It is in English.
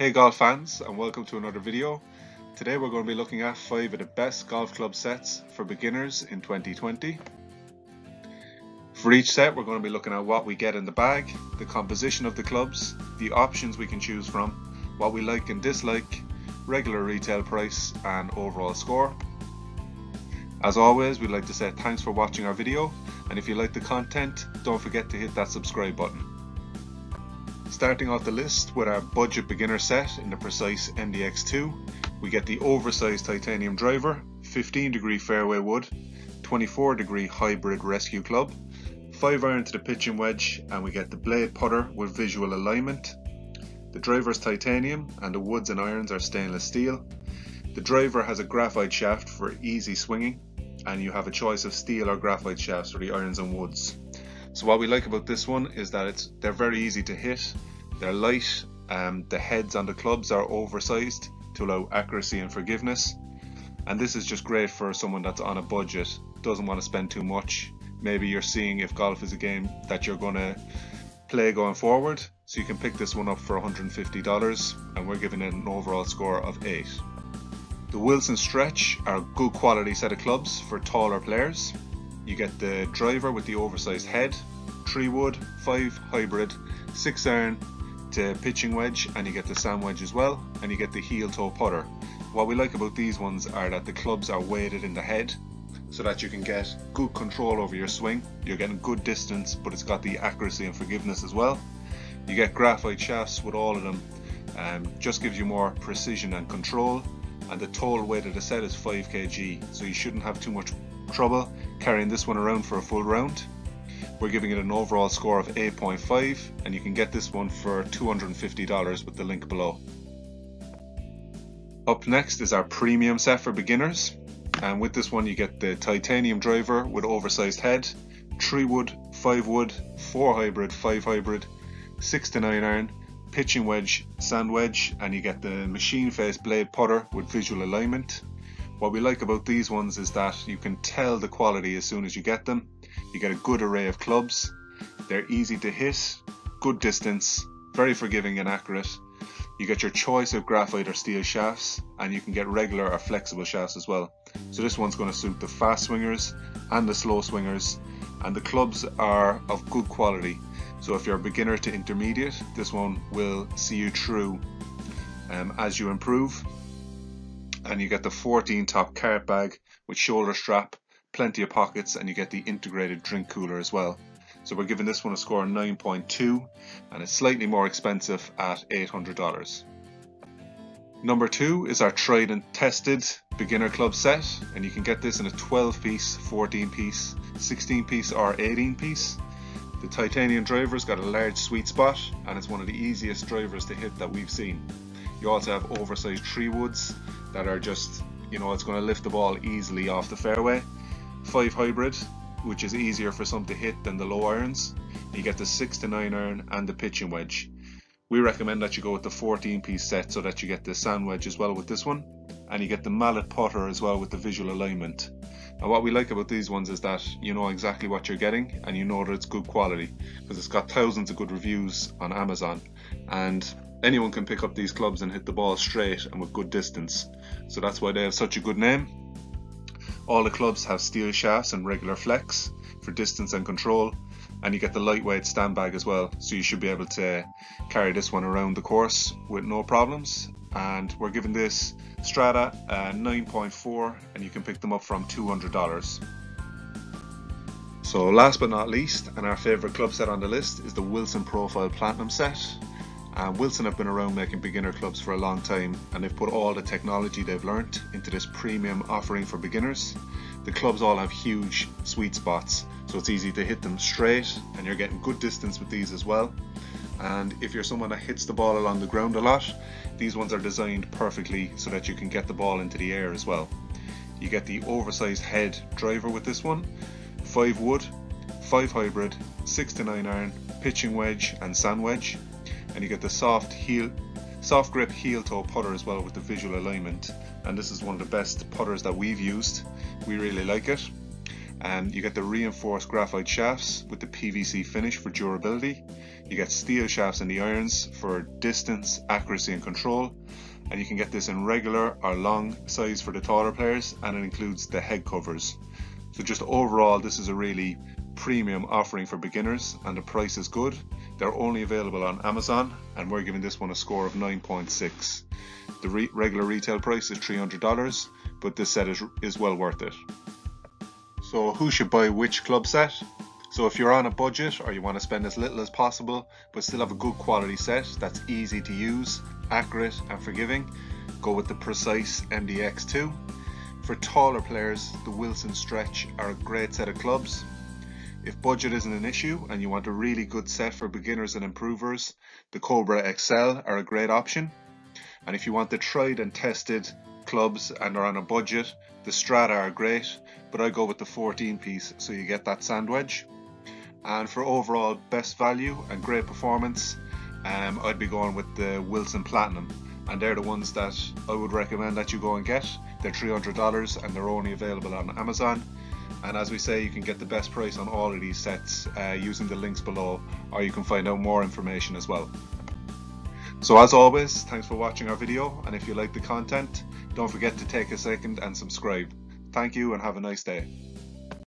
Hey golf fans and welcome to another video. Today we're going to be looking at 5 of the best golf club sets for beginners in 2020. For each set we're going to be looking at what we get in the bag, the composition of the clubs, the options we can choose from, what we like and dislike, regular retail price and overall score. As always we'd like to say thanks for watching our video and if you like the content don't forget to hit that subscribe button. Starting off the list with our budget beginner set in the Precise MDX2, we get the oversized titanium driver, 15 degree fairway wood, 24 degree hybrid rescue club, 5 iron to the pitching wedge, and we get the blade putter with visual alignment. The driver is titanium and the woods and irons are stainless steel. The driver has a graphite shaft for easy swinging, and you have a choice of steel or graphite shafts for the irons and woods. So what we like about this one is that it's they're very easy to hit they're light, um, the heads on the clubs are oversized to allow accuracy and forgiveness. And this is just great for someone that's on a budget, doesn't want to spend too much. Maybe you're seeing if golf is a game that you're going to play going forward. So you can pick this one up for $150 and we're giving it an overall score of 8. The Wilson Stretch are a good quality set of clubs for taller players. You get the driver with the oversized head, 3 wood, 5 hybrid, 6 iron, to pitching wedge and you get the sand wedge as well and you get the heel toe putter. What we like about these ones are that the clubs are weighted in the head so that you can get good control over your swing. You're getting good distance but it's got the accuracy and forgiveness as well. You get graphite shafts with all of them. Um, just gives you more precision and control and the total weight of the set is 5 kg so you shouldn't have too much trouble carrying this one around for a full round. We're giving it an overall score of 8.5 and you can get this one for $250 with the link below. Up next is our premium set for beginners and with this one you get the titanium driver with oversized head, 3 wood, 5 wood, 4 hybrid, 5 hybrid, 6 to 9 iron, pitching wedge, sand wedge and you get the machine face blade putter with visual alignment. What we like about these ones is that you can tell the quality as soon as you get them you get a good array of clubs. They're easy to hit, good distance, very forgiving and accurate. You get your choice of graphite or steel shafts, and you can get regular or flexible shafts as well. So this one's going to suit the fast swingers and the slow swingers, and the clubs are of good quality. So if you're a beginner to intermediate, this one will see you through um, as you improve. And you get the 14 top cart bag with shoulder strap plenty of pockets and you get the integrated drink cooler as well. So we're giving this one a score of 9.2 and it's slightly more expensive at $800. Number two is our tried and tested beginner club set and you can get this in a 12 piece, 14 piece, 16 piece or 18 piece. The titanium driver's got a large sweet spot and it's one of the easiest drivers to hit that we've seen. You also have oversized tree woods that are just, you know, it's going to lift the ball easily off the fairway 5 hybrid, which is easier for some to hit than the low irons. You get the 6 to 9 iron and the pitching wedge. We recommend that you go with the 14 piece set so that you get the sand wedge as well with this one. And you get the mallet putter as well with the visual alignment. And what we like about these ones is that you know exactly what you're getting and you know that it's good quality because it's got thousands of good reviews on Amazon and anyone can pick up these clubs and hit the ball straight and with good distance. So that's why they have such a good name. All the clubs have steel shafts and regular flex for distance and control and you get the lightweight stand bag as well so you should be able to carry this one around the course with no problems. And we're giving this Strata uh, a 9.4 and you can pick them up from $200. So last but not least and our favourite club set on the list is the Wilson Profile Platinum set Wilson have been around making beginner clubs for a long time and they've put all the technology they've learnt into this premium offering for beginners. The clubs all have huge sweet spots so it's easy to hit them straight and you're getting good distance with these as well. And if you're someone that hits the ball along the ground a lot, these ones are designed perfectly so that you can get the ball into the air as well. You get the oversized head driver with this one, 5 wood, 5 hybrid, 6 to 9 iron, pitching wedge and sand wedge and you get the soft heel soft grip heel toe putter as well with the visual alignment and this is one of the best putters that we've used we really like it And you get the reinforced graphite shafts with the PVC finish for durability. You get steel shafts in the irons for distance, accuracy and control. And you can get this in regular or long size for the taller players and it includes the head covers. So just overall this is a really premium offering for beginners and the price is good. They're only available on Amazon and we're giving this one a score of 9.6. The re regular retail price is $300 but this set is, is well worth it. So who should buy which club set? So if you're on a budget or you want to spend as little as possible but still have a good quality set that's easy to use, accurate and forgiving, go with the Precise MDX2. For taller players, the Wilson Stretch are a great set of clubs. If budget isn't an issue and you want a really good set for beginners and improvers, the Cobra XL are a great option. And if you want the tried and tested clubs and are on a budget, the Strata are great, but I go with the 14 piece so you get that sand wedge. And for overall best value and great performance, um, I'd be going with the Wilson Platinum. And they're the ones that I would recommend that you go and get. They're $300 and they're only available on Amazon. And as we say, you can get the best price on all of these sets uh, using the links below, or you can find out more information as well. So as always, thanks for watching our video, and if you like the content, don't forget to take a second and subscribe. Thank you and have a nice day.